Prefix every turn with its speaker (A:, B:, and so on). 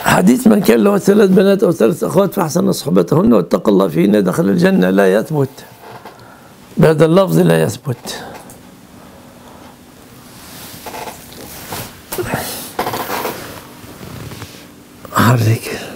A: حديث من كان له ثلاث بنات أو ثلاث أخوات فأحسن صحبتهن واتقى الله فيهن دخل الجنة لا يثبت. بهذا اللفظ لا يثبت. حرك